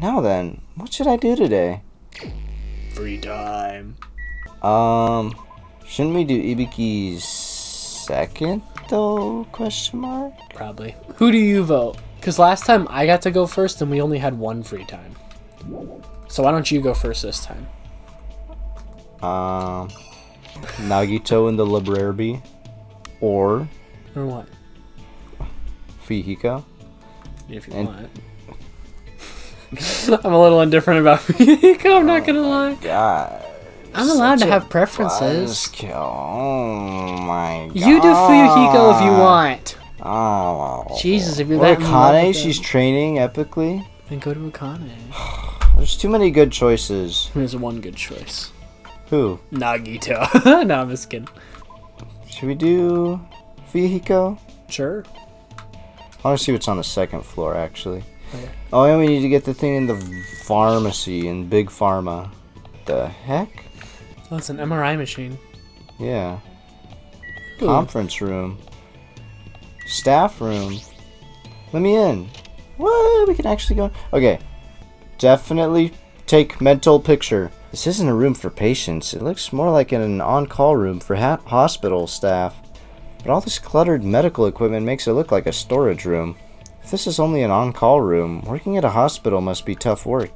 Now then, what should I do today? Free time. Um, shouldn't we do Ibuki's second though? Question mark. Probably. Who do you vote? Because last time I got to go first and we only had one free time. So why don't you go first this time? Um, Nagito in the library, or Or what? Fuyuhiko. If you And- want. I'm a little indifferent about Fuyuhiko, I'm not gonna oh lie. God. I'm allowed to such a have preferences. buzzkill. Oh my god. You do Fuyuhiko if you want. Oh. Jesus, if you're Or that in love Akane, with she's training epically. Then go to Akane. There's too many good choices. There's one good choice. Who? Nagito. no, I'm just kidding. Should we do Fuyuhiko? Sure. I want to see what's on the second floor, actually. Oh, and we need to get the thing in the pharmacy in Big Pharma. The heck? Oh, it's an MRI machine. Yeah. Ooh. Conference room. Staff room. Let me in. What? We can actually go. Okay. Definitely take mental picture. This isn't a room for patients. It looks more like an on-call room for ha- hospital staff. But all this cluttered medical equipment makes it look like a storage room. If this is only an on-call room, working at a hospital must be tough work.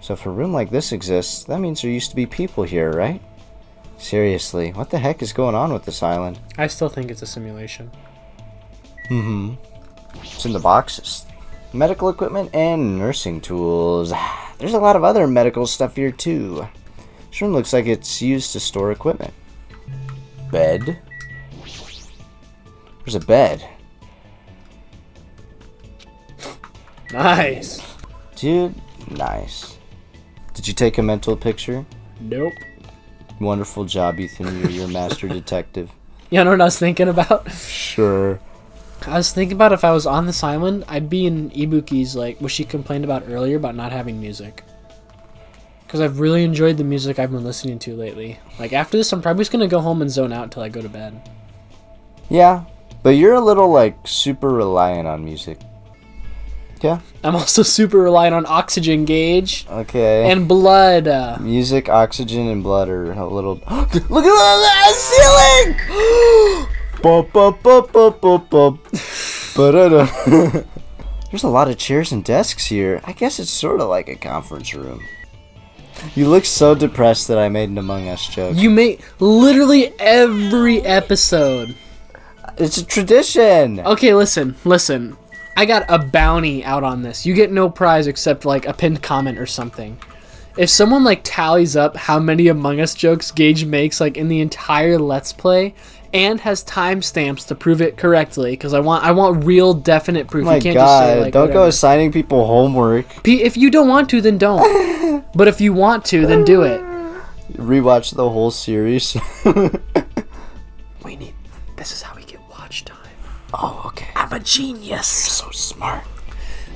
So if a room like this exists, that means there used to be people here, right? Seriously, what the heck is going on with this island? I still think it's a simulation. Mm-hmm. It's in the boxes. Medical equipment and nursing tools. There's a lot of other medical stuff here too. This room looks like it's used to store equipment. Bed. There's a bed. Nice. Dude, nice. Did you take a mental picture? Nope. Wonderful job, Ethan. You're your master detective. You know what I was thinking about? Sure. I was thinking about if I was on this island, I'd be in Ibuki's, like, what she complained about earlier about not having music. Because I've really enjoyed the music I've been listening to lately. Like, after this, I'm probably just going to go home and zone out until I go to bed. Yeah, but you're a little like super reliant on music. Yeah. I'm also super reliant on oxygen gauge Okay. and blood. Uh, Music, oxygen, and blood are a little. Look at that ceiling! Bump, bump, bump, bump, bump, bump. There's a lot of chairs and desks here. I guess it's sort of like a conference room. You look so depressed that I made an Among Us joke. you make literally every episode. It's a tradition. Okay, listen, listen. I got a bounty out on this. You get no prize except like a pinned comment or something. If someone like tallies up how many Among Us jokes Gage makes like in the entire Let's Play and has timestamps to prove it correctly, because I want I want real definite proof. Oh my you can't god, just say like don't go whatever. assigning people homework. P- if you don't want to, then don't. but if you want to, then do it. Rewatch the whole series. We need. This is how oh, okay. I'm a genius. So smart.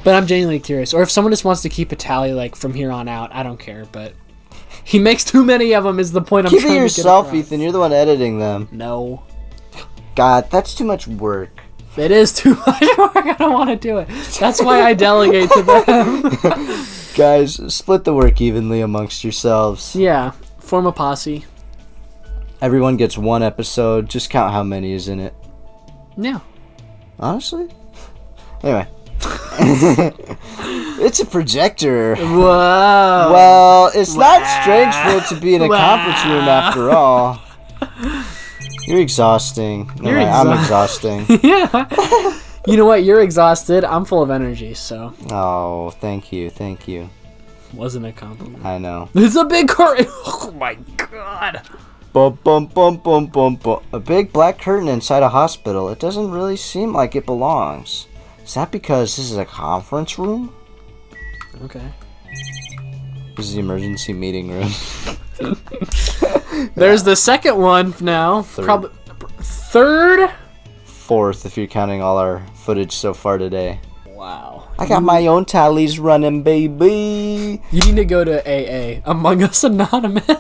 But I'm genuinely curious. Or if someone just wants to keep a tally like from here on out, I don't care. But he makes too many of them. Is the point I'm Keep trying it to yourself, get across. Ethan. You're the one editing them. No, God, that's too much work. it is too much work. I don't want to do it. That's why I delegate to them. Guys, split the work evenly amongst yourselves. yeah, form a posse. Everyone gets one episode. Just count how many is in it. Yeah. Honestly. Anyway. it's a projector. Whoa. Well, it's not strange for it to be in a conference room after all. You're exhausting. You're wait, I'm exhausting. yeah. You know what? You're exhausted. I'm full of energy. So oh, thank you, thank you. wasn't a compliment. I know. It's a big curtain. Oh my god. Bum, bum, bum, bum, bum, bum. A big black curtain inside a hospital. It doesn't really seem like it belongs. Is that because this is a conference room? Okay. This is the emergency meeting room. There's the second one now. Third. Probably third. Fourth, if you're counting all our footage so far today. Wow. I got my own tallies running, baby. You need to go to AA, Among Us Anonymous.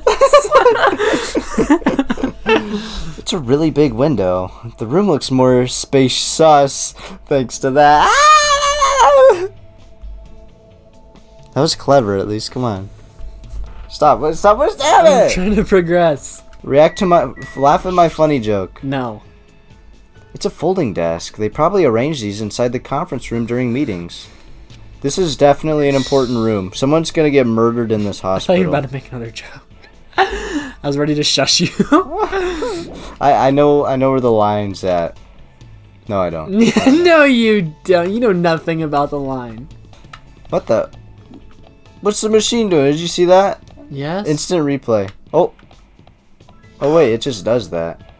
It's a really big window. The room looks more spacious thanks to that. That was clever, at least. Come on. Stop! what- Stop! What? Damn I'm trying to progress. React to my, laugh at my funny joke. No. It's a folding desk. They probably arrange these inside the conference room during meetings. This is definitely an important room. Someone's gonna get murdered in this hospital. I thought you were about to make another joke. I was ready to shush you. I, I know I know where the line's at. No, I don't. no, you don't. You know nothing about the line. What the? What's the machine doing? Did you see that? Yes. Instant replay. Oh. Oh wait, it just does that.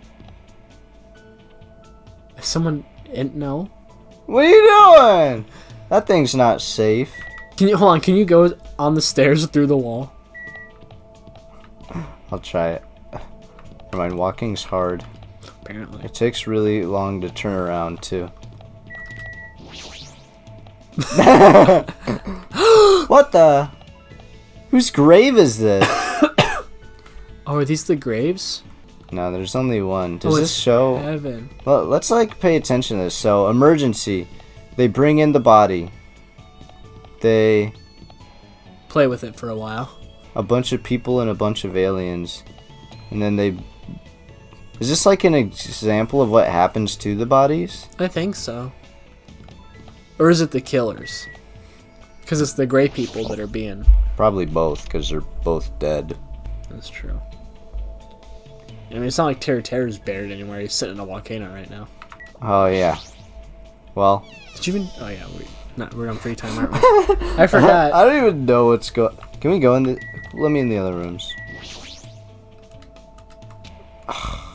If someone. No. What are you doing? That thing's not safe. Can you hold on? Can you go on the stairs through the wall? I'll try it. Never mind, walking's hard. Apparently. It takes really long to turn around too. what the? Whose grave is this? Oh, are these the graves? No, there's only one. Does Oh, this show? Heaven. Well, let's like pay attention to this. So, emergency. They bring in the body. They Play with it for a while. a bunch of people and a bunch of aliens. And then they Is this like an example of what happens to the bodies? I think so. Or is it the killers? Because it's the gray people that are being. Probably both cuz they're both dead. That's true. I mean, it's not like Teruteru's buried anywhere. He's sitting in a volcano right now. Oh yeah. Well, Did you even? Oh yeah, we not we're on free time, aren't we? I forgot. I don't even know what's going. Can we go in the? Let me in the other rooms.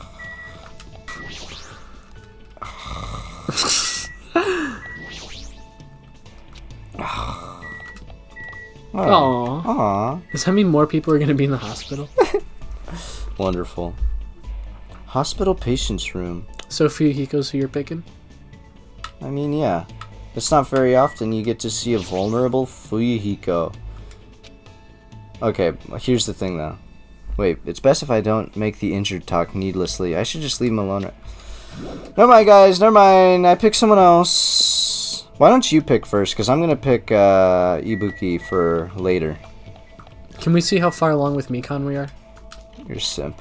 Oh, Aww. Does that mean more people are gonna be in the hospital? wonderful. Hospital patients room. So Fuyuhiko's who you're picking? I mean, yeah. It's not very often you get to see a vulnerable Fuyuhiko. Okay, here's the thing though. Wait, it's best if I don't make the injured talk needlessly. I should just leave him alone. Never mind, guys. Never mind. I pick someone else. Why don't you pick first? Because I'm going to pick uh, Ibuki for later. Can we see how far along with Mikan we are? You're simp.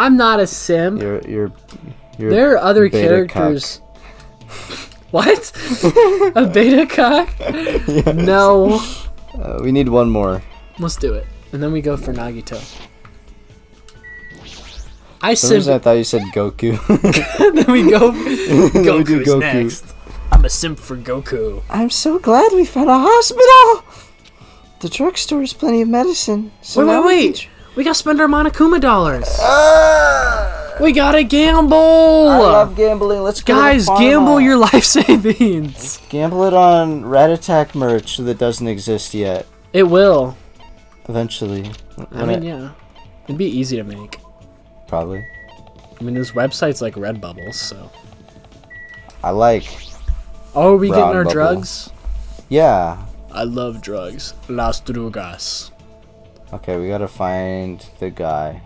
I'm not a simp. You're, you're, you're There are other characters. what? a beta cock? cuck. No. Uh, we need one more. Let's do it. And then we go for Nagito. I reason I thought you said Goku. then we go. Then we do Goku's next. I'm a simp for Goku. I'm so glad we found a hospital. The drugstore has plenty of medicine. So Wait, wait, wait. We gotta spend our Monokuma dollars. Ah! We gotta gamble. I love gambling. Let's go Guys, gamble your life savings. Gamble it on Rat Attack merch that doesn't exist yet. It will. Eventually. I mean, it- yeah. It'd be easy to make. Probably. I mean, there's websites like Redbubble, so. I like. Oh, are we getting our Redbubble. drugs? Yeah. I love drugs. Las drogas. Okay, we gotta find the guy.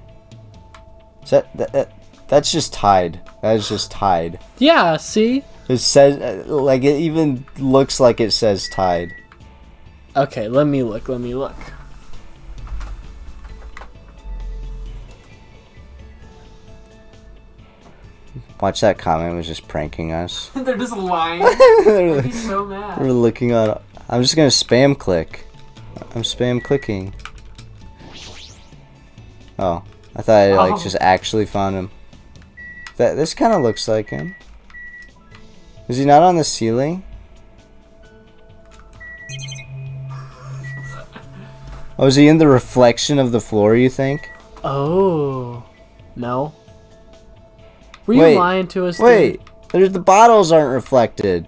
Is that, that, that that's just tied. That is just tied. Yeah, see? It says uh, like it even looks like it says tied. Okay, let me look, let me look. Watch that comment was just pranking us. They're just lying. We're He's so mad. looking on. I'm just gonna spam click. I'm spam clicking. Oh, I thought I like Oh. just actually found him. That this kind of looks like him. Is he not on the ceiling? Oh, is he in the reflection of the floor? You think? Oh. No. Were you Wait, lying to us? Wait, there's the bottles aren't reflected.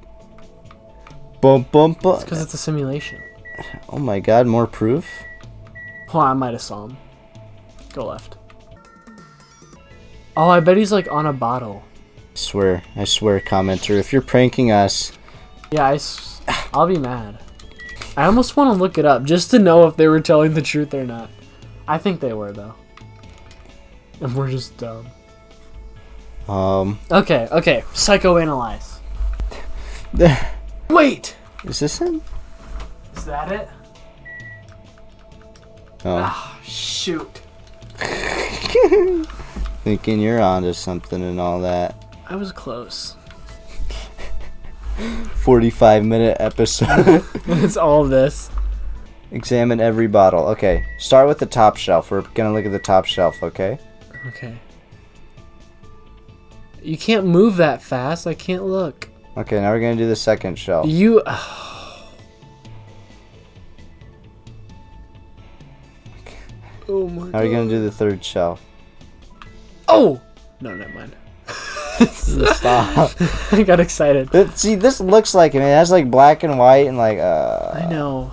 Bum bum bum. Because it's a simulation. Oh my god, more proof? Well, I might have saw him. Go left. Oh, I bet he's like on a bottle. I swear, I swear, commenter, if you're pranking us, Yeah, I s- I'll be mad. I almost want to look it up just to know if they were telling the truth or not. I think they were though. And we're just dumb. um, Okay, okay. Psychoanalyze. Wait! is this him? Is that it? Oh, Shoot. thinking you're onto something and all that. I was close. 45 minute episode. it's all this. Examine every bottle. Okay, start with the top shelf. We're gonna look at the top shelf, okay? Okay. You can't move that fast. I can't look. Okay, now we're gonna do the second shelf. You. Oh my Now we're gonna do the third shell? Oh! No, never mind. Stop. I got excited. But see, this looks like it. It has like black and white and like uh. I know.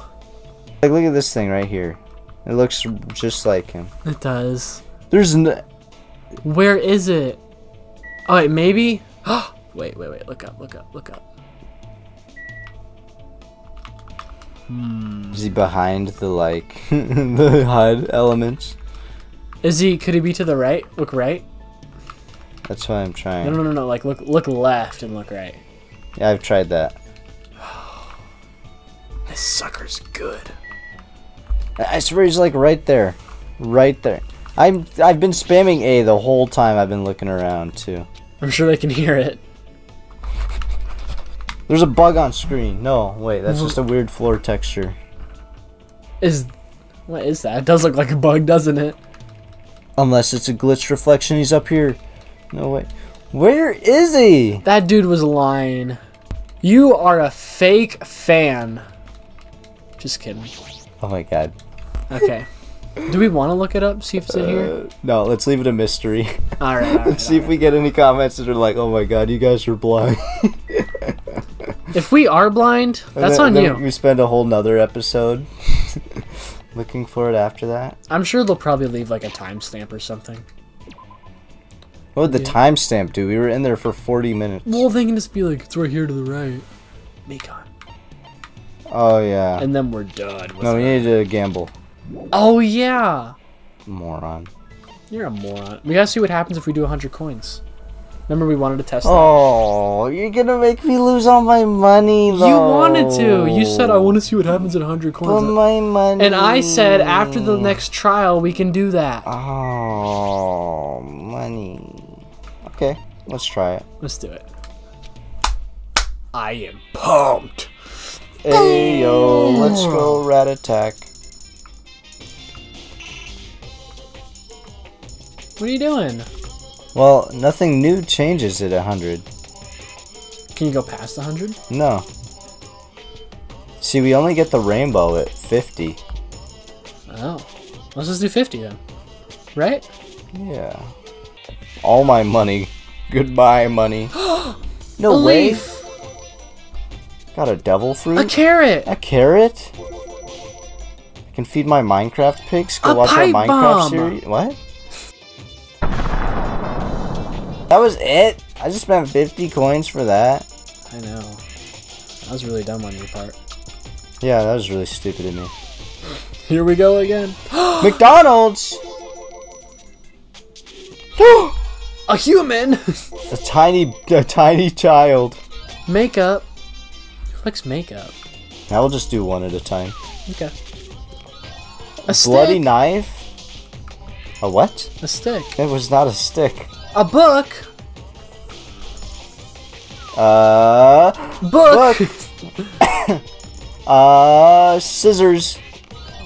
Like, look at this thing right here. It looks just like him. It does. There's n- Where is it? Oh, wait, maybe? wait, wait, wait. Look up, look up, look up. Hmm. Is he behind the like the HUD elements? Is he, could he be to the right? Look right? That's why I'm trying. no, no, no. No. Like, look, look left and look right. Yeah, I've tried that. This sucker's good. I I swear he's like right there, right there. I'm I've been spamming A the whole time. I've been looking around too. I'm sure they can hear it. There's a bug on screen. No, wait, that's just a weird floor texture. Is, what is that? It does look like a bug, doesn't it? Unless it's a glitch reflection. He's up here. No way. Where is he? That dude was lying. You are a fake fan. Just kidding. Oh my god. Okay. Do we want to look it up? See if it's in here. Uh, no, let's leave it a mystery. All right. All right, let's see if we get any comments that are like, "Oh my god, you guys are blind." If we are blind, that's then- on then you. We spend a whole nother episode looking for it after that. I'm sure they'll probably leave like a timestamp or something. What would the Yeah. timestamp do? We were in there for 40 minutes. Well, they can just be like, it's right here to the right. Mikan. Oh yeah. And then we're done. No, we that. need to gamble. Oh yeah. Moron. You're a moron. We gotta see what happens if we do 100 coins. Remember we wanted to test that. Oh, you're gonna make me lose all my money though. You wanted to. You said I want to see what happens at 100 But coins. my money. And I said after the next trial we can do that. Oh, money. Okay, let's try it. Let's do it. I am pumped. Hey yo, let's go rat attack. What are you doing? Well, nothing new changes at 100. Can you go past 100? No. See, we only get the rainbow at 50. Oh. Let's just do 50 then. Right? Yeah. All my money. Goodbye, money. no a way. leaf. Got a devil fruit? A carrot. A carrot? I can feed my Minecraft pigs? Go A watch our Minecraft bomb! series? What? That was it? I just spent 50 coins for that? I know. That was really dumb on your part. Yeah, that was really stupid of me. Here we go again. McDonald's! A human! A tiny, a tiny child. makeup. Who likes makeup? Now we'll just do one at a time. Okay. A Bloody stick. knife? A what? A stick. It was not a stick. A book. Uh, Book. uh, scissors.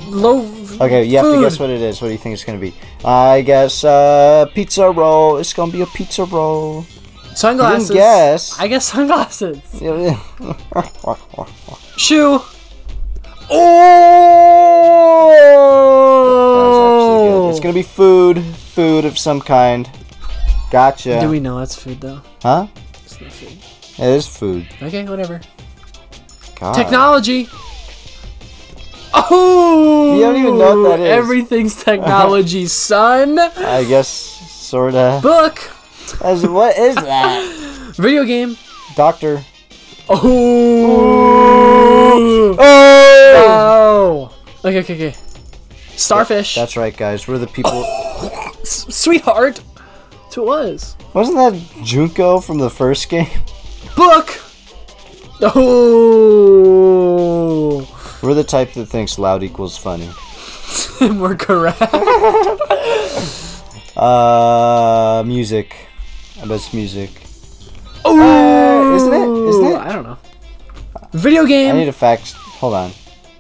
Loaf. Okay, you have to guess what it is. What do you think it's gonna be? I guess uh, pizza roll. It's gonna be a pizza roll. Sunglasses. Guess. I guess sunglasses. Shoe. That was good. Oh. It's gonna be food. Food of some kind. Gotcha. Do we know that's food though? Huh? It's not food. It is food. Okay, whatever. God. Technology. Oh! You don't even know what that is. Oh, everything's technology, son. I guess sorta. Book. As what is that? Video game. Doctor. Oh. Oh! Oh. Okay, okay, okay. Starfish. That's right, guys. We're the people. Sweetheart. It was. Wasn't that Junko from the first game? Book. Oh. We're the type that thinks loud equals funny. We're correct. Uh, music. I bet it's music. Oh, isn't it? Isn't it? I don't know. Video game. I need a fact. Hold on.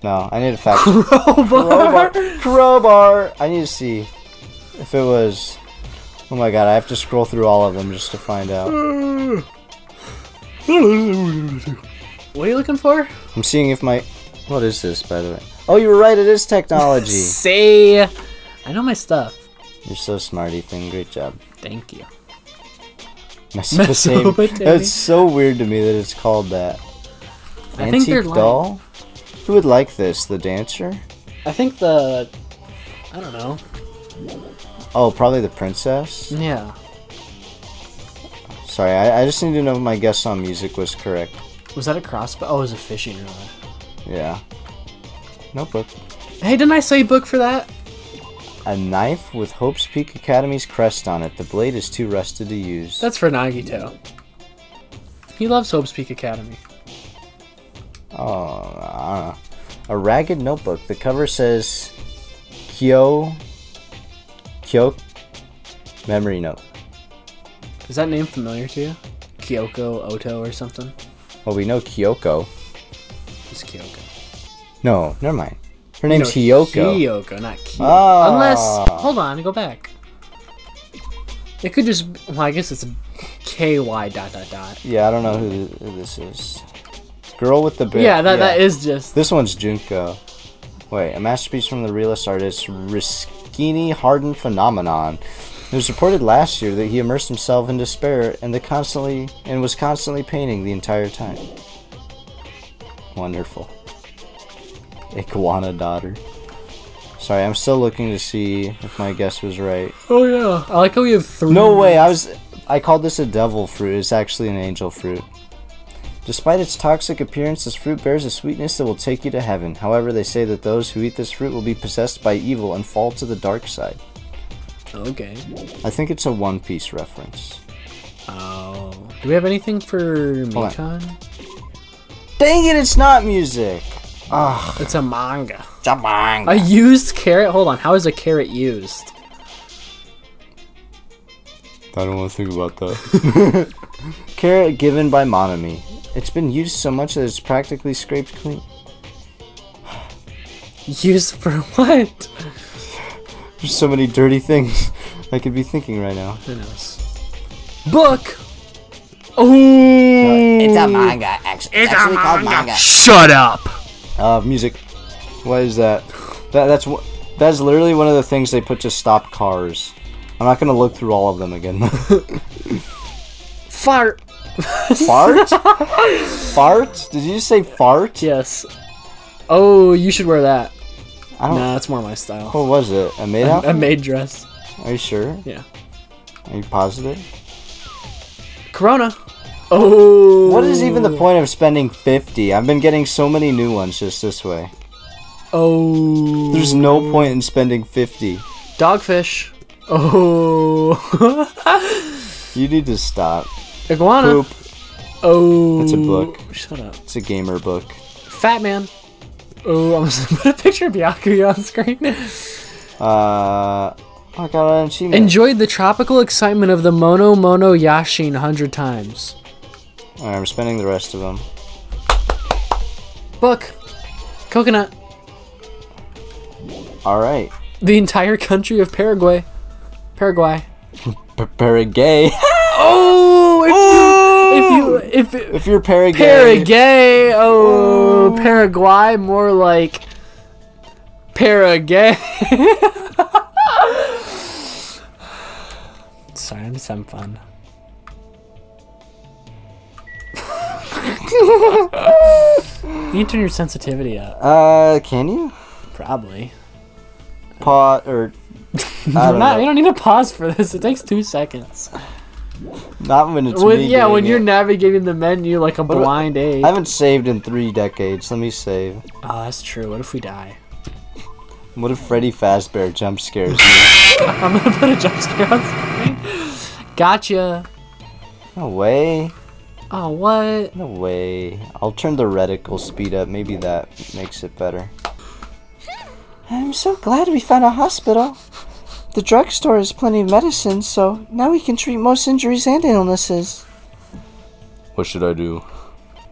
No, I need a fact. Crowbar. Crowbar. Crowbar. I need to see if it was. Oh my god, I have to scroll through all of them just to find out. What are you looking for? I'm seeing if my. What is this, by the way? Oh, you were right. It is technology. Say, I know my stuff. You're so smart, Ethan. Great job. Thank you. Mesopotamia. Mesopotamia. That's so weird to me that it's called that. I think they're Antique lying. doll. Who would like this? The dancer? I think the, I don't know. Oh, probably the princess. Yeah. Sorry, I, I just need to know if my guess on music was correct. Was that a crossbow? Oh, it was a fishing rod. Yeah. Notebook. Hey, didn't I say book for that? A knife with Hope's Peak Academy's crest on it. The blade is too rusted to use. That's for Nagito. He loves Hope's Peak Academy. Oh, I don't know. A ragged notebook. The cover says Kyo. Kyo. Memory note. Is that name familiar to you? Kyoko Oto or something? Well, we know Kyoko. It's Kyoko. No, never mind. Her name's No, Hiyoko. Hiyoko, not Kyoko. Ah. Unless, hold on, go back. It could just, well, I guess it's KY dot dot dot. Yeah, I don't know who, who this is. Girl with the bear. Yeah, that, that is just. This one's Junko. Wait, a masterpiece from the realist artist Riskini Harden Phenomenon. It was reported last year that he immersed himself in despair and the constantly and was constantly painting the entire time. Wonderful. Iguana daughter. Sorry, I'm still looking to see if my guess was right. Oh, yeah. I like how we have three. No way, I was I called this a devil fruit. It's actually an angel fruit. Despite its toxic appearance, this fruit bears a sweetness that will take you to heaven. However, they say that those who eat this fruit will be possessed by evil and fall to the dark side. Okay. I think it's a One Piece reference. Oh. Do we have anything for Hold on. Mikan? Dang it, it's not music! Ah, It's a manga. Jabang! A manga. A used carrot? Hold on. How is a carrot used? I don't want to think about that. Carrot given by Monomi. It's been used so much that it's practically scraped clean. Used for what? There's so many dirty things I could be thinking right now. Who knows? Book! Oh! It's a manga, actually. It's actually called manga. Shut up! Uh, music. What is that? That that's wh- that's literally one of the things they put to stop cars. I'm not gonna look through all of them again. Fart! fart? fart? Did you just say fart? Yes. Oh, you should wear that. I don't. Nah, that's more my style. What was it? A maid outfit? A maid dress. Are you sure? Yeah. Are you positive? Corona. Oh. What is even the point of spending 50? I've been getting so many new ones just this way. Oh. There's no point in spending 50. Dogfish. Oh. You need to stop. Iguana. Poop. Oh. It's a book. Shut up. It's a gamer book. Fat man. Oh, I'm just gonna put a picture of Byakuya on screen. Uh, I got an achievement. Enjoyed the tropical excitement of the Mono Mono Yashin a hundred times. Alright, I'm spending the rest of them. Book. Coconut. Alright. The entire country of Paraguay. Paraguay. Paragay. Oh, if you if you if, if you're Paragay. Paraguay, oh, Paraguay, more like Paraguay. Sorry, I'm just having fun. you need to turn your sensitivity up. Uh, can you? Probably. Pot or. I don't Not, know. you don't need to pause for this. It takes two seconds. Not when it's When, me yeah, when you're it. navigating the menu like a I- blind ape. I haven't saved in three decades. Let me save. Oh, that's true. What if we die? What if Freddy Fazbear jump scares you? I'm gonna put a jump scare on screen. Gotcha. no way. Oh, what? No way. I'll turn the reticle speed up. Maybe that makes it better. I'm so glad we found a hospital. The drugstore has plenty of medicine, so now we can treat most injuries and illnesses. What should I do?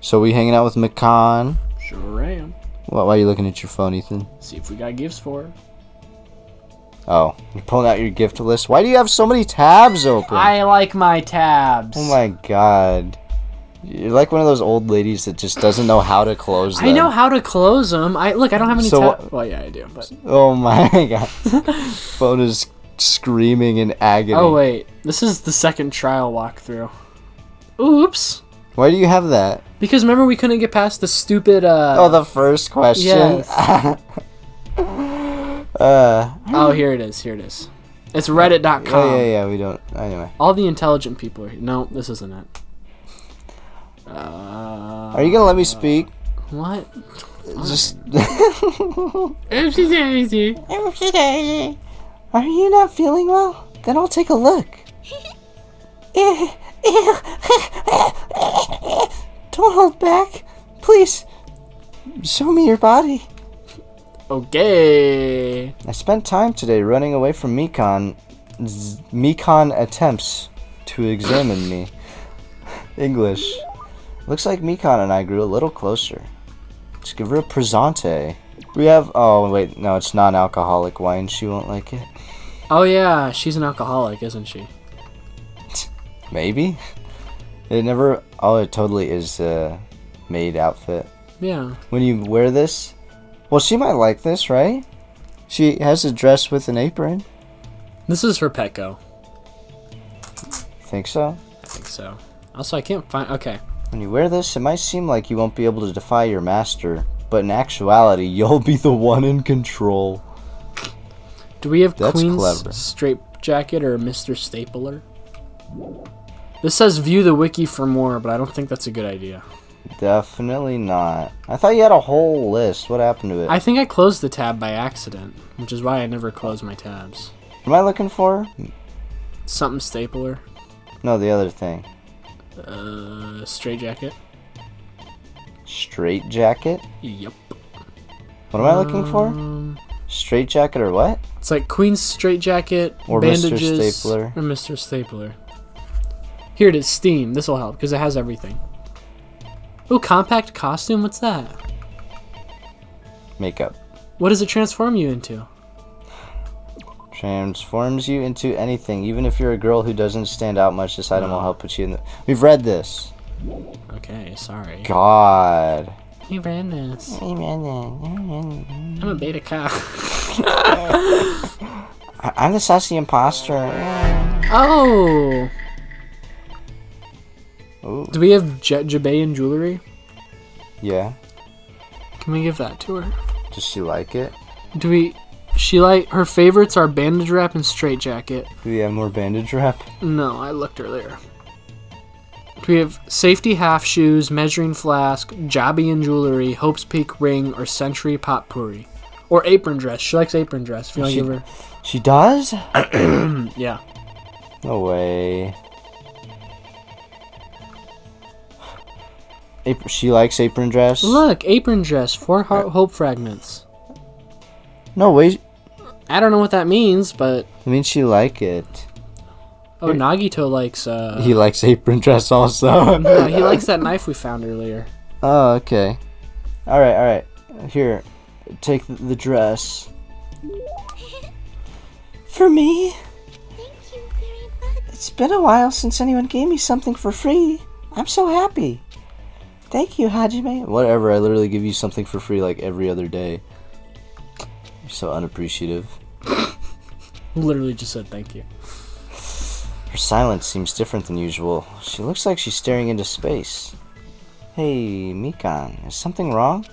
So we hanging out with Mikan? Sure am. Why, why are you looking at your phone, Ethan? See if we got gifts for her. Oh, you're pulling out your gift list. Why do you have so many tabs open? I like my tabs. oh my god. You're like one of those old ladies that just doesn't know how to close them. I know how to close them. I look. I don't have any So tabs. what- Well, yeah, I do. But Oh my god. phone is screaming in agony. oh wait, this is the second trial walkthrough. Oops. Why do you have that? Because remember we couldn't get past the stupid. uh Oh, the first question. Yes. uh, Oh, here it is. Here it is. It's Reddit.com. oh yeah, yeah, we don't. Anyway, All the intelligent people are here. No, this isn't it. Uh, are you gonna let me speak? what? Just. Oopsie daisy. Are you not feeling well? Then I'll take a look. Don't hold back. Please. Show me your body. Okay. I spent time today running away from Mikan. Z- Mikan attempts to examine me. English. Looks like Mikan and I grew a little closer. Let's give her a presente. We have. Oh, wait. No, it's non alcoholic wine. She won't like it. Oh yeah, she's an alcoholic, isn't she? Maybe? It never. Oh, it totally is a maid outfit. Yeah. When you wear this. Well, she might like this, right? She has a dress with an apron. This is for Petco. Think so? I think so. Also, I can't find. Okay. When you wear this, it might seem like you won't be able to defy your master, but in actuality, you'll be the one in control. Do we have That's Queen's clever. straight jacket or Mr. Stapler? This says view the wiki for more, but I don't think that's a good idea. Definitely not. I thought you had a whole list. What happened to it? I think I closed the tab by accident, which is why I never close my tabs. What am I looking for? Something stapler. No, the other thing. Uh, straight jacket. Straight jacket? Yep. What am I looking for? Um, Straight jacket or what? It's like Queen's straight jacket, Or Mr. bandages, Stapler. or Mr. Stapler. Here it is, Steam. This will help because it has everything. Oh, compact costume. What's that? Makeup. What does it transform you into? Transforms you into anything. Even if you're a girl who doesn't stand out much, this item will help put you in the. We've read this. Okay, sorry. God. You ran this. I'm I'm a beta cow. I'm the sassy imposter. oh. Ooh. Do we have J- Jabayan jewelry? Yeah. Can we give that to her? Does she like it? Do we? She like her favorites are bandage wrap and straight jacket. Do we have more bandage wrap? No, I looked earlier. We have safety half shoes, measuring flask, Jabian jewelry, Hope's Peak ring, or Century potpourri? Or apron dress. She likes apron dress. If you want She- to give her. She does? Yeah. No way. Apron, she likes apron dress? Look, apron dress, four ho- uh, hope fragments. No way. I don't know what that means, but I mean, she like it. Oh, Nagito likes. uh He likes apron dress also. No, he likes that knife we found earlier. Oh, okay. All right, all right. Here, take th- the dress. For me? Thank you very much. It's been a while since anyone gave me something for free. I'm so happy. Thank you, Hajime. Whatever, I literally give you something for free like every other day. You're so unappreciative. Literally just said thank you. Her silence seems different than usual. She looks like she's staring into space. Hey, Mikan, is something wrong?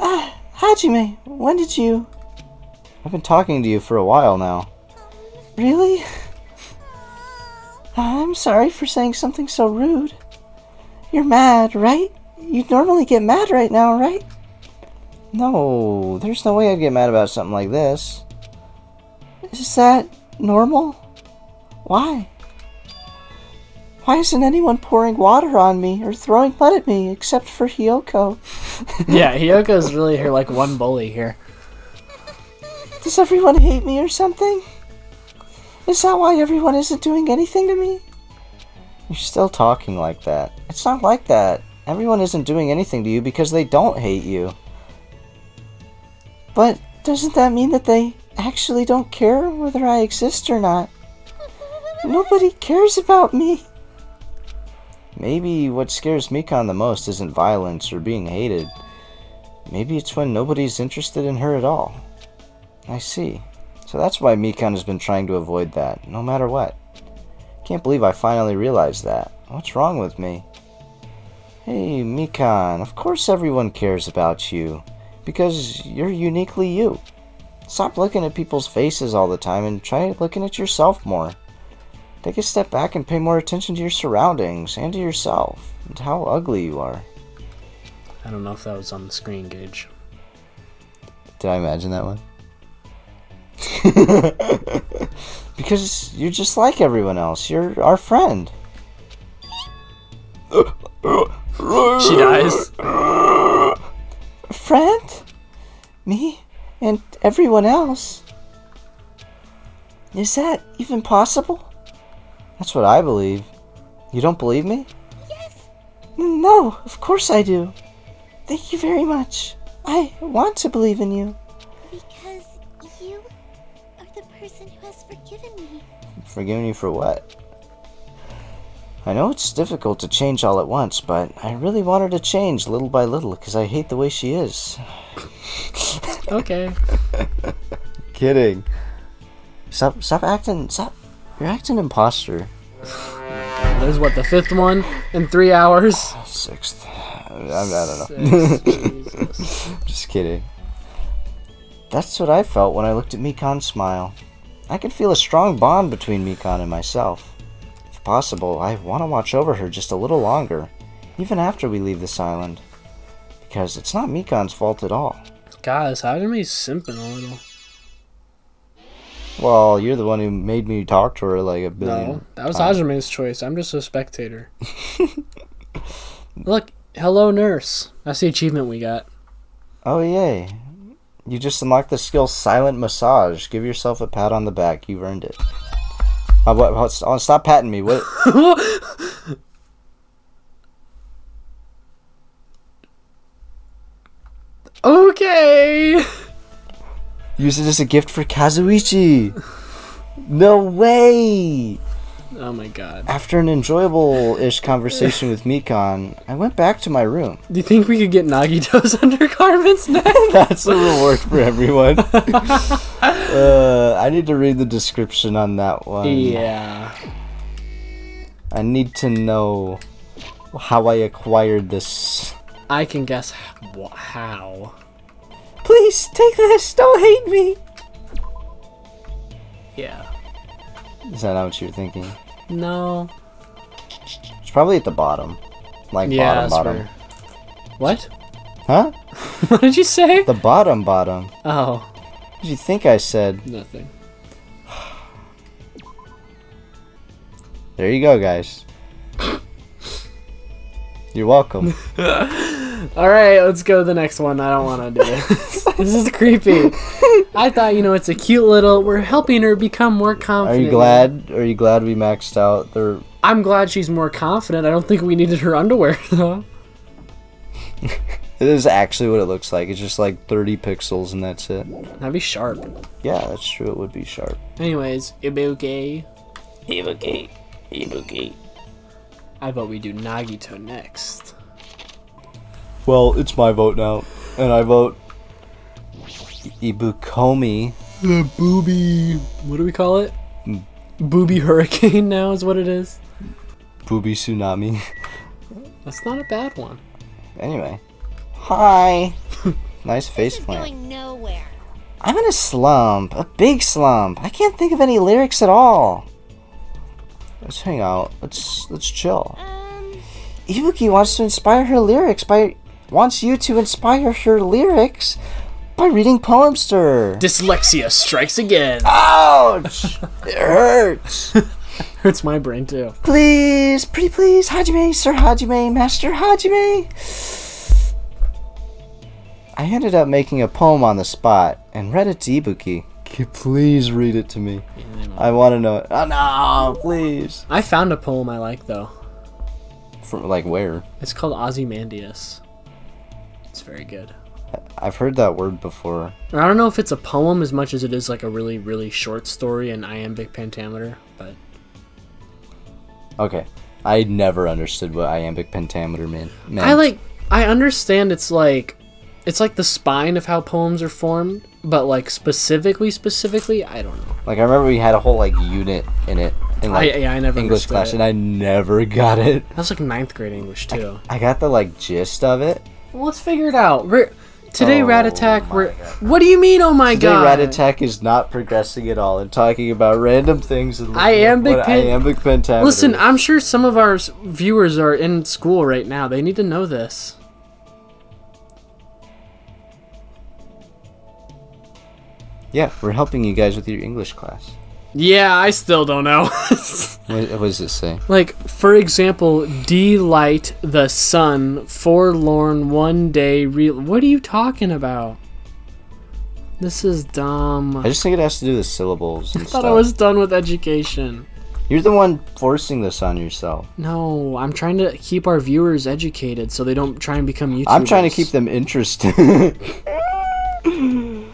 Ah, Hajime, when did you... I've been talking to you for a while now. Really? I'm sorry for saying something so rude. You're mad, right? You'd normally get mad right now, right? No, there's no way I'd get mad about something like this. Is that normal? Why? Why isn't anyone pouring water on me or throwing mud at me except for Hiyoko? yeah, Hiyoko's really her like one bully here. Does everyone hate me or something? Is that why everyone isn't doing anything to me? You're still talking like that. It's not like that. Everyone isn't doing anything to you because they don't hate you. But doesn't that mean that they actually don't care whether I exist or not? Nobody cares about me. Maybe what scares Mikan the most isn't violence or being hated. Maybe it's when nobody's interested in her at all. I see. So that's why Mikan has been trying to avoid that, no matter what. Can't believe I finally realized that. What's wrong with me? Hey, Mikan, of course everyone cares about you. Because you're uniquely you. Stop looking at people's faces all the time and try looking at yourself more. Take a step back and pay more attention to your surroundings and to yourself and how ugly you are. I don't know if that was on the screen, Gage. Did I imagine that one? because you're just like everyone else. You're our friend. She dies. Friend? Me? And everyone else? Is that even possible? That's what I believe. You don't believe me? Yes, No, of course I do. Thank you very much. I want to believe in you. because you are the person who has forgiven me. Forgiving you for what? I know it's difficult to change all at once, but I really want her to change little by little because I hate the way she is. Okay. Kidding. Stop! Stop acting! Stop! You're acting imposter. There's what the fifth one in three hours. Sixth. I, I don't know. Just kidding. That's what I felt when I looked at Mikan smile. I could feel a strong bond between Mikan and myself. If possible, I want to watch over her just a little longer, even after we leave this island. Because it's not Mikan's fault at all. Guys, how did me simping a little? Well, you're the one who made me talk to her like a billion. No, that was times. Choice. I'm just a spectator. Look, hello nurse. That's the achievement we got. Oh, yay. You just unlocked the skill Silent Massage. Give yourself a pat on the back. You've earned it. Uh, what, what, oh, stop patting me. What? Okay. Use it as a gift for Kazuichi. No way. Oh my god. After an enjoyable-ish conversation with Mikan, I went back to my room. Do you think we could get Nagito's undergarments next? That's a reward for everyone. uh, I need to read the description on that one. yeah. I need to know how I acquired this. I can guess how. Please take this. Don't hate me. Yeah. Is that not what you're thinking? No. It's probably at the bottom. Like Yeah. bottom, bottom. where- What? Huh? what did you say? The bottom, bottom. Oh, What did you think I said? nothing. There you go, guys. You're welcome. All right, let's go to the next one. I don't want to do this. this is creepy. I thought, you know, it's a cute little. We're helping her become more confident. Are confident. you glad? Are you glad we maxed out the? I'm glad she's more confident. I don't think we needed her underwear though. It is actually what it looks like. It's just like 30 pixels and that's it. That'd be sharp. Yeah, that's true. It would be sharp. Anyways, Ibuki. Ibuki. Ibuki. I vote we do Nagito next. Well, it's my vote now, and I vote Ibukomi. The booby. What do we call it? Booby hurricane now is what it is. Booby tsunami. That's not a bad one. Anyway, hi. nice face plant. going nowhere. I'm in a slump, a big slump. I can't think of any lyrics at all. Let's hang out. Let's let's chill. Um, Ibuki wants to inspire her lyrics by wants you to inspire her lyrics by reading poems to her. Dyslexia strikes again. Ouch! it hurts. Hurts my brain too. Please, pretty please, Hajime, Sir Hajime, Master Hajime. I ended up making a poem on the spot and read it to Ibuki. K- Please read it to me. I want to know it. Oh no, please. I found a poem I like though. From like where? It's called Ozymandias. It's very good. I've heard that word before. I don't know if it's a poem as much as it is like a really, really short story in iambic pentameter, but Okay. I never understood what iambic pentameter mean. meant. I like I understand it's like it's like the spine of how poems are formed, but like specifically specifically, I don't know. Like I remember we had a whole like unit in it in like I, yeah, I never English class, it. and I never got it. That was like ninth grade English too. I got the like gist of it. Well, let's figure it out. We're, today, Oh Rat Attack. We're. What do you mean? Oh my god? Today, god! Rat Attack is not progressing at all and talking about random things. And looking up Iambic what pen- iambic pentameter. Listen. I'm sure some of our viewers are in school right now. They need to know this. yeah, we're helping you guys with your English class. Yeah, I still don't know. What, what does it say? like, for example, delight the sun, forlorn one day. Real. What are you talking about? This is dumb. I I just think it has to do with syllables and thought stuff. I was done with education. You're the one forcing this on yourself. No, I'm trying to keep our viewers educated so they don't try and become YouTubers. I'm trying to keep them interested.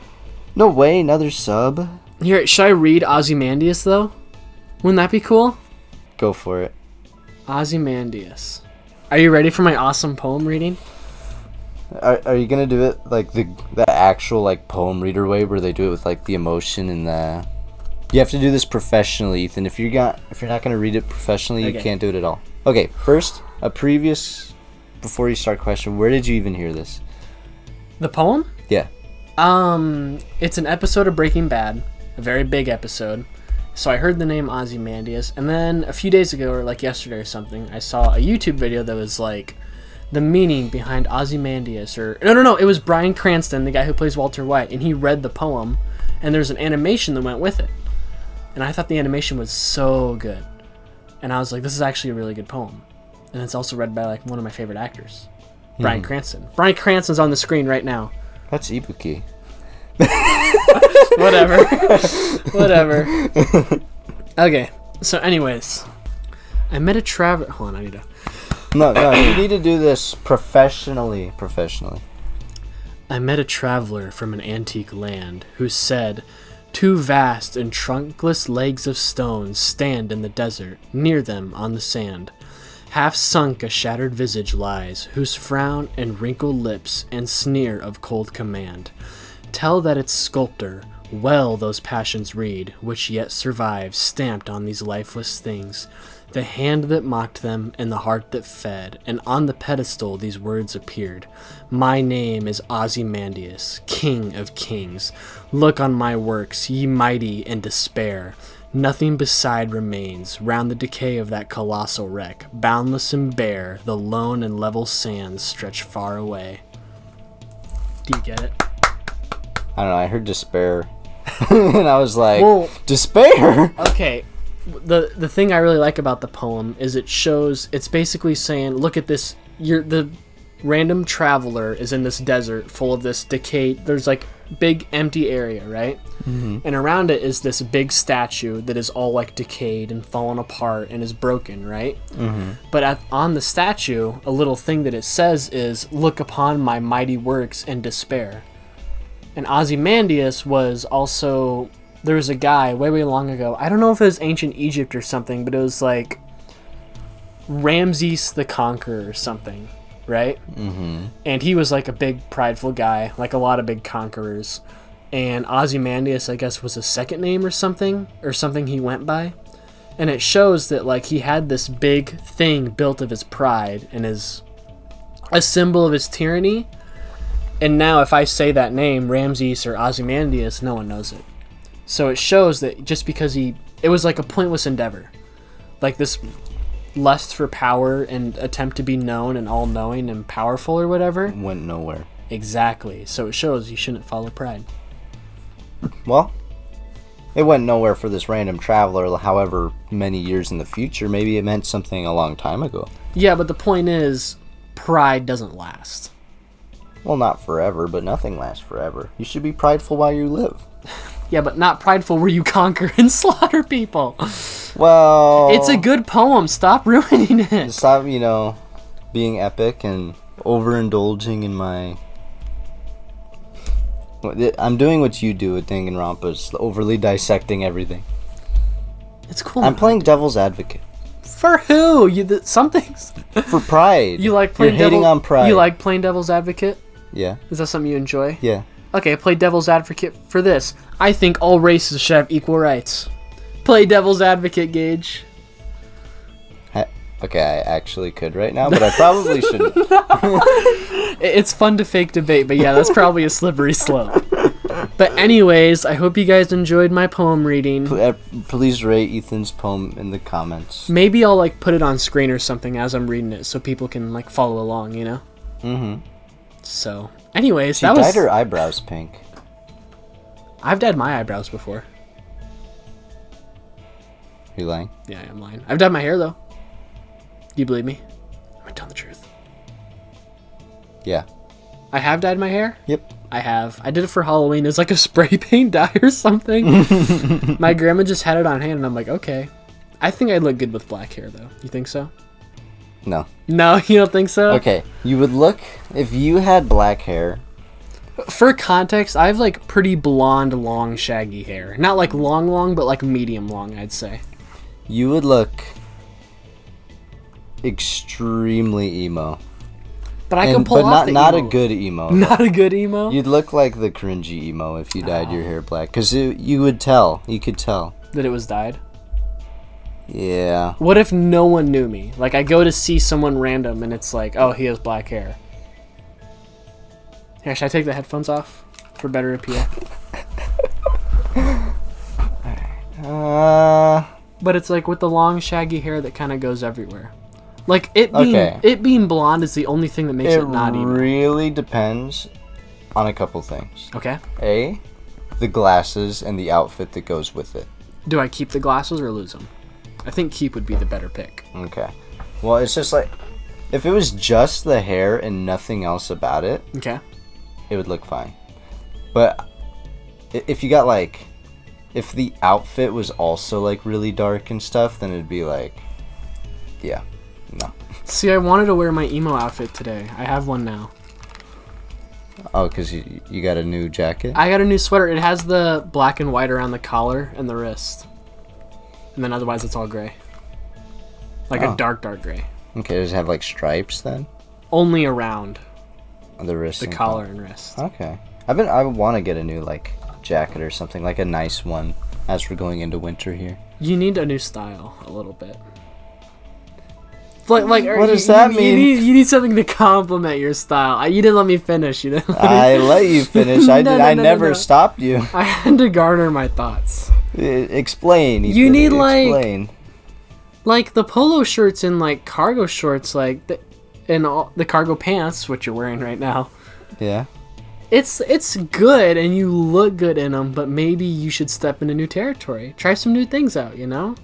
no way, another sub. Here, should I read Ozymandias though? Wouldn't that be cool? Go for it. Ozymandias. Are you ready for my awesome poem reading? Are, are you gonna do it like the the actual like poem reader way where they do it with like the emotion and the you have to do this professionally ethan if you're not if you're not gonna read it professionally you can't do it at all okay first a previous before you start question where did you even hear this The poem? yeah Um, it's an episode of Breaking Bad, a very big episode. So I heard the name Ozymandias, and then a few days ago, or like yesterday or something, I saw a YouTube video that was like the meaning behind Ozymandias, or no, no, no, it was Bryan Cranston, the guy who plays Walter White, and he read the poem, and there's an animation that went with it, and I thought the animation was so good, and I was like, this is actually a really good poem, and it's also read by like one of my favorite actors, Brian hmm. Cranston. Bryan Cranston's on the screen right now. that's ibuki Whatever. Whatever. Okay. So, anyways, I met a traveler. Hold on, I need to. no no you need to do this professionally professionally I met a traveler from an antique land who said, Two vast and trunkless legs of stone stand in the desert, near them on the sand. Half sunk a shattered visage lies, whose frown and wrinkled lips and sneer of cold command tell that its sculptor well those passions read which yet survive stamped on these lifeless things. The hand that mocked them and the heart that fed and on the pedestal these words appeared. My name is ozymandias king of kings. Look on my works ye mighty in despair. Nothing beside remains round the decay of that colossal wreck boundless and bare the lone and level sands stretch far away. Do you get it i don't know i heard despair. And i was like Well- despair? okay the the thing i really like about the poem is it shows it's basically saying look at this you're the random traveler is in this desert full of this decayed there's like big empty area right? Mm-hmm. And around it is this big statue that is all like decayed and fallen apart and is broken right? Mm-hmm. But at, on the statue a little thing that it says is look upon my mighty works and despair and Ozymandias was also there was a guy way way long ago. I don't know if it was ancient Egypt or something, but it was like Ramses the Conqueror or something, right? Mm-hmm. And he was like a big prideful guy, like a lot of big conquerors. And Ozymandias, I guess, was a second name or something, or something he went by. And it shows that like he had this big thing built of his pride and his a symbol of his tyranny. And now, if I say that name, Ramses or Ozymandias, no one knows it. So it shows that just because he, it was like a pointless endeavor, like this lust for power and attempt to be known and all knowing and powerful or whatever. went nowhere Exactly. So it shows you shouldn't follow pride. Well, it went nowhere for this random traveler, however many years in the future. Maybe it meant something a long time ago. Yeah, but the point is, pride doesn't last. Well, not forever, but nothing lasts forever. You should be prideful while you live. Yeah, but not prideful where you conquer and slaughter people. Well, It's a good poem. Stop ruining it. stop. You know, being epic and overindulging in my. I'm doing what you do with Danganronpa, overly dissecting everything. It's cool. I'm playing devil's advocate for who? You th- something's. for pride. You like playing You're hating devil- on pride. You like playing devil's advocate? Yeah, Is that something you enjoy? yeah. Okay, play devil's advocate for this. I think all races should have equal rights. Play devil's advocate, Gage. Okay, I actually could right now, but I probably shouldn't. It's fun to fake debate, but yeah, that's probably a slippery slope. But anyways, I hope you guys enjoyed my poem reading. Uh, Please rate Ethan's poem in the comments. Maybe I'll like put it on screen or something as I'm reading it, so people can like follow along. You know. Mm-hmm. So, anyways, She that dyed was. her eyebrows pink. I've dyed my eyebrows before. You lying? Yeah, I'm lying. I've dyed my hair though. Do you believe me? I'm telling the truth. Yeah. I have dyed my hair. Yep. I have. I did it for Halloween. It's like a spray paint dye or something. my grandma just had it on hand, and I'm like, okay. I think I look good with black hair, though. You think so? No. No, you don't think so? Okay. You would look if you had black hair. For context, I have like pretty blonde, long, shaggy hair. Not like long, long, but like medium long, I'd say. You would look extremely emo. But I can pull but off not not a good emo. Not a good emo. You'd look like the cringy emo if you dyed your oh. hair black, cause you would tell. You could tell. that it was dyed. Yeah. What if no one knew me? Like I go to see someone random, and it's like, oh, he has black hair. Here, should I take the headphones off for better appeal? Uh. But it's like with the long shaggy hair that kind of goes everywhere. Like it being Okay. it being blonde is the only thing that makes it, It not emo. really depends on a couple things. Okay. A, the glasses and the outfit that goes with it. Do I keep the glasses or lose them? I think keep would be the better pick. Okay. Well, it's just like if it was just the hair and nothing else about it, Okay. it would look fine. But if you got like if the outfit was also like really dark and stuff, then it'd be like yeah. No. See, I wanted to wear my emo outfit today. I have one now. Oh, cuz you you got a new jacket? I got a new sweater. It has the black and white around the collar and the wrist. And then otherwise it's all gray. Like Oh. a dark dark gray. Okay, does it have like stripes then? Only around the wrist the and collar and wrist. Okay. I've been I want to get a new like jacket or something like a nice one as we're going into winter here. You need a new style a little bit. Like, like, What you- does that you, mean? You need, you need something to complement your style. I, you didn't let me finish. You didn't. Let me- I let you finish. I No, did. no, I no, no, never stopped you. I had to garner my thoughts. E- Explain. You Ethan, need, like- explain. Like the polo shirts and like cargo shorts, like the, and all the cargo pants, which you're wearing right now. Yeah. It's it's good and you look good in them, but maybe you should step into new territory. Try some new things out. You know.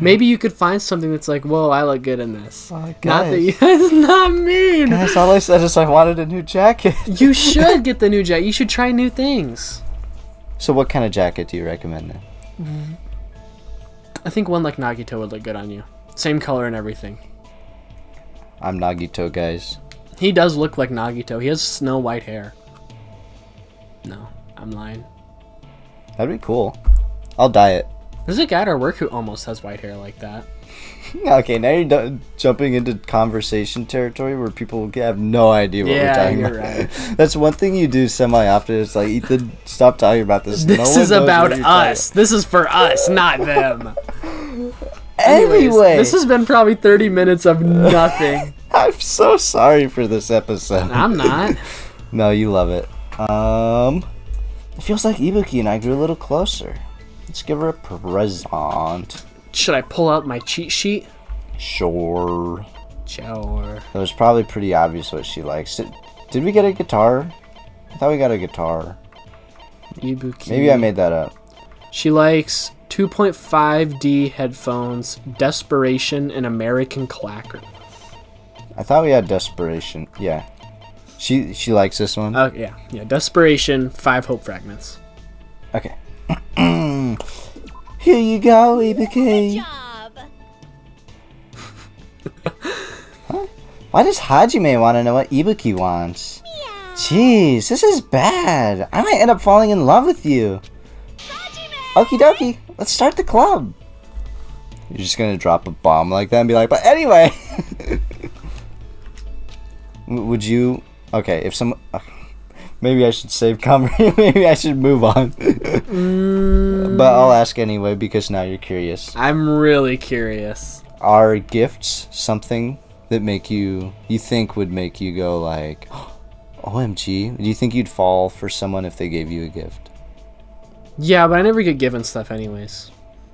Maybe you could find something that's like, whoa, I look good in this. Oh, Not that guys. you. It's not mean. That's all I said is I wanted a new jacket. You should get the new jacket. You should try new things. so what kind of jacket do you recommend then? I think one like Nagito would look good on you. Same color and everything. I'm Nagito, guys. He does look like Nagito. He has snow white hair. No, I'm lying. That'd be cool. I'll dye it. There's a guy at our work who almost has white hair like that. Okay, now you're done jumping into conversation territory where people have no idea what Yeah, we're talking you're about. right. That's one thing you do semi often. It's like Ethan, stop talking about this. This No is about us. This is for us, not them. Anyways, Anyway, this has been probably 30 minutes of nothing. I'm so sorry for this episode. I'm not. No, you love it. Um, it feels like Ibuki and I grew a little closer. Let's give her a present. Should I pull out my cheat sheet? Sure. Sure. It was probably pretty obvious what she likes. Did, did we get a guitar? I thought we got a guitar. Ibuki. Maybe I made that up. She likes 2.5D headphones, Desperation, and American Clacker. I thought we had Desperation. Yeah. She she likes this one. Oh yeah, yeah. Desperation, five hope fragments. Okay. Here you go, Ibuki. Job. Why does Hajime want to know what Ibuki wants? Jeez, this is bad. I might end up falling in love with you. Okie dokie, let's start the club. You're just gonna drop a bomb like that and be like, but anyway. Would you? Okay, if some. Maybe I should save conversation. Maybe I should move on. Mm. But I'll ask anyway because now you're curious. I'm really curious. Are gifts something that make you you think would make you go like, OMG? Do you think you'd fall for someone if they gave you a gift? Yeah, but I never get given stuff anyways.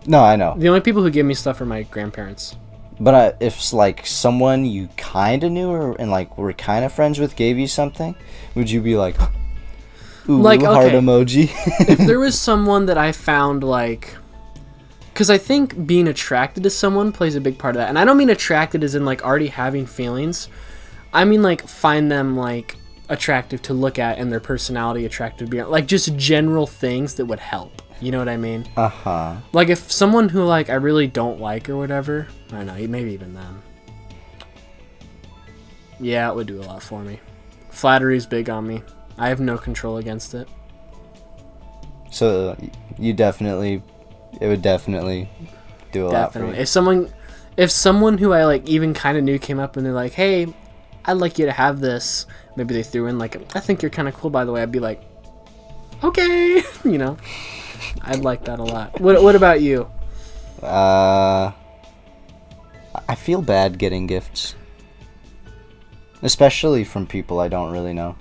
No, I know. The only people who give me stuff are my grandparents. But uh, if like someone you kind of knew or and like were kind of friends with gave you something, would you be like, ooh, Like, heart okay. emoji? if there was someone that I found like because I think being attracted to someone plays a big part of that. And I don't mean attracted as in like already having feelings. I mean like find them like attractive to look at and their personality attractive to be like just general things that would help. You know what I mean? uh huh. Like if someone who like I really don't like or whatever, I don't know, maybe even them. Yeah, it would do a lot for me. Flattery's big on me. I have no control against it. So you definitely, it would definitely do a lot for me. Definitely. you. If someone if someone who I like even kind of knew came up and they're like, "Hey, I'd like you to have this." Maybe they threw in like, "I think you're kind of cool by the way." I'd be like, "Okay," you know. I'd like that a lot. What what about you? Uh, I feel bad getting gifts, especially from people I don't really know.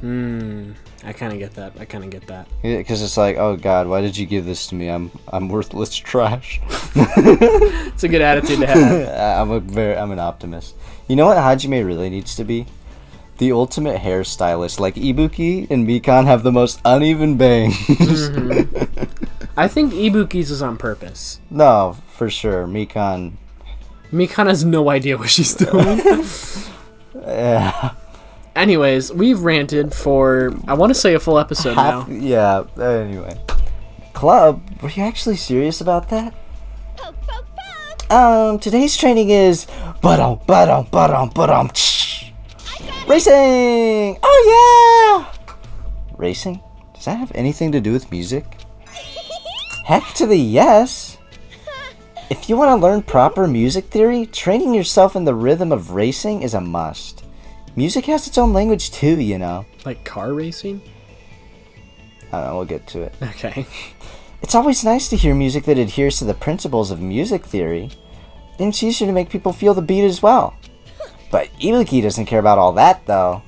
Hmm. I kind of get that. I kind of get that. Because it's like, oh God, why did you give this to me? I'm I'm worthless trash. It's a good attitude to have. I'm a very I'm an optimist. You know what Hajime really needs to be? The ultimate hairstylist. Like Ibuki and Mikan have the most uneven bangs. I think Ibuki's is on purpose. no, for sure. Mikan. Mikan has no idea what she's doing. Yeah. Anyways, we've ranted for I want to say a full episode Half, now. yeah. Anyway. Club. Were you actually serious about that? Um, today's training is ba-dum, ba-dum, ba-dum, ba-dum. Racing! Oh yeah! Racing? Does that have anything to do with music? Heck to the yes! If you want to learn proper music theory, training yourself in the rhythm of racing is a must. Music has its own language too, you know. Like car racing? I don't know, we'll get to it. Okay. It's always nice to hear music that adheres to the principles of music theory. And it's easier to make people feel the beat as well. But Ibuki doesn't care about all that, though.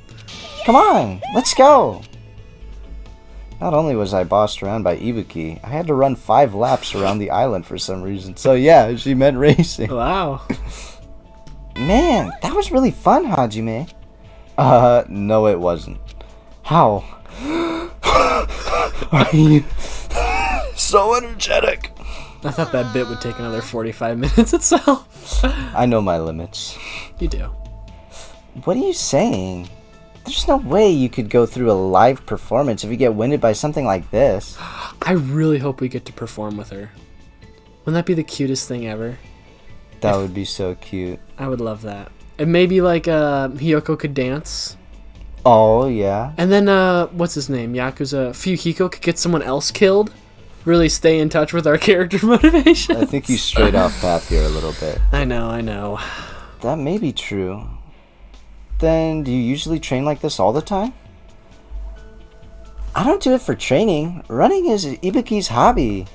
Come on, let's go! Not only was I bossed around by Ibuki, I had to run five laps around the island for some reason. So yeah, she meant racing. Wow. Man, that was really fun, Hajime. Uh, no it wasn't. How? Are you so energetic? I thought that bit would take another 45 minutes itself. I know my limits. you do. What are you saying? There's no way you could go through a live performance if you get winded by something like this. I really hope we get to perform with her. Wouldn't that be the cutest thing ever? That would be so cute. I would love that. And maybe like uh Hiyoko could dance. Oh, yeah. And then uh what's his name? Yakuza Fuyuhiko could get someone else killed. Really stay in touch with our character motivation. I think you strayed off path here a little bit. I know, I know. That may be true. Then, do you usually train like this all the time? I don't do it for training. Running is Ibuki's hobby.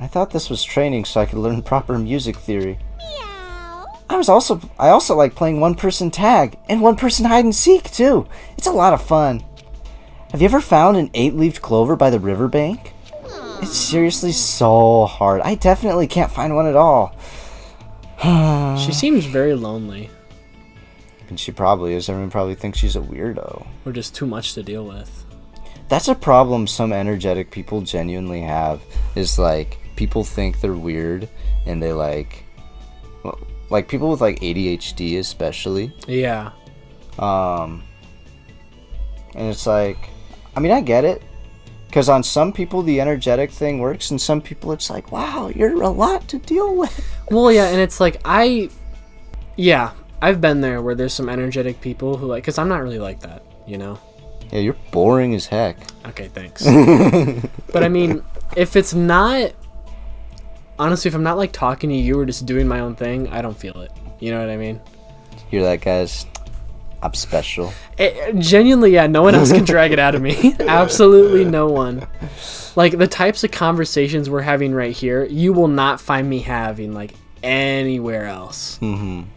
I thought this was training so I could learn proper music theory. Meow. I was also I also like playing one person tag and one person hide and seek too. It's a lot of fun. Have you ever found an eight-leaved clover by the riverbank? It's seriously so hard. I definitely can't find one at all. She seems very lonely. And she probably is. Everyone probably thinks she's a weirdo. Or just too much to deal with. That's a problem some energetic people genuinely have. Is like people think they're weird and they like well, like people with like ADHD especially. Yeah. Um and it's like I mean I get it. Because on some people the energetic thing works, and some people it's like, wow, you're a lot to deal with. Well, yeah, and it's like I, yeah, I've been there where there's some energetic people who like, cause I'm not really like that, you know. Yeah, you're boring as heck. Okay, thanks. but I mean, if it's not, honestly, if I'm not like talking to you or just doing my own thing, I don't feel it. You know what I mean? You're that guy's. I'm special. It, genuinely, yeah, no one else can drag it out of me. Absolutely no one. Like the types of conversations we're having right here, you will not find me having like anywhere else. Mm-hmm.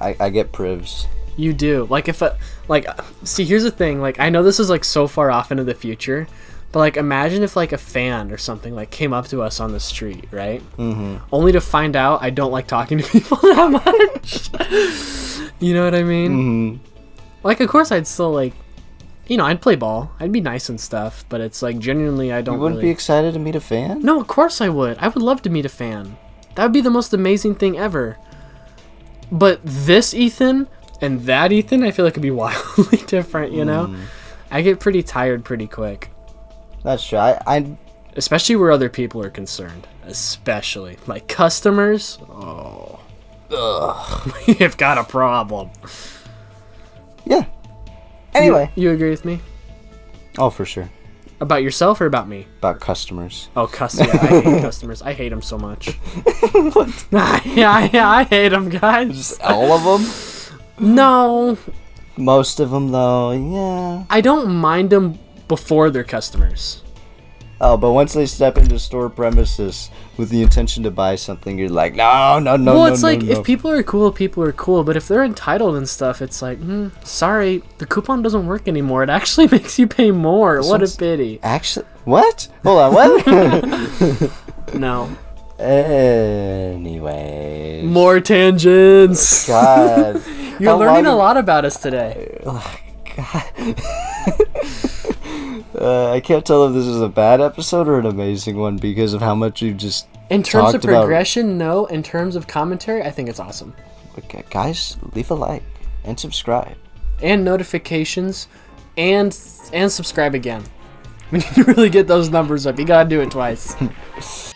I, I get privs. You do. Like if a like see here's the thing, like I know this is like so far off into the future, but like imagine if like a fan or something like came up to us on the street, right? Mm-hmm. Only to find out I don't like talking to people that much. you know what I mean? Mm-hmm. Like of course I'd still like you know, I'd play ball. I'd be nice and stuff, but it's like genuinely I don't You wouldn't really be excited to meet a fan? No, of course I would. I would love to meet a fan. That would be the most amazing thing ever. But this Ethan and that Ethan, I feel like it could be wildly different, you know? Hmm. I get pretty tired pretty quick. That's true. I, I Especially where other people are concerned. Especially. Like customers. Oh. Ugh. You've got a problem. yeah. Anyway. You, you agree with me? Oh, for sure. About yourself or about me? About customers. Oh, customers. Yeah, I hate customers. I hate them so much. yeah, I, I hate them, guys. All of them? No, Most of them, though. Yeah. I don't mind them before they're customers. Oh, but once they step into store premises with the intention to buy something, you're like, no, no, no, well, no, it's no, like no. if people are cool, people are cool. But if they're entitled and stuff, it's like, hmm, sorry, the coupon doesn't work anymore. It actually makes you pay more. what a pity. Actually, what? Hold on, what? No, Anyways. more tangents. God. You're How learning a lot about us today. Uh, I can't tell if this is a bad episode or an amazing one because of how much you just. In terms of talked about- progression, no. In terms of commentary, I think it's awesome. Okay, guys, leave a like and subscribe. And notifications, and and subscribe again. We need to really get those numbers up. You gotta do it twice.